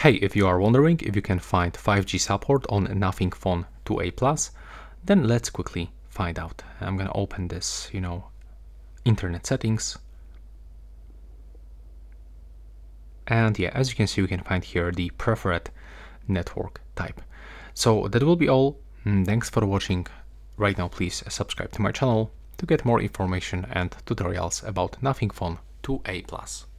Hey, if you are wondering if you can find 5G support on Nothing Phone 2A Plus, then let's quickly find out. I'm gonna open this, you know, internet settings. And yeah, as you can see, we can find here the preferred network type. So that will be all. Mm, thanks for watching. Right now, please subscribe to my channel to get more information and tutorials about Nothing Phone 2A+.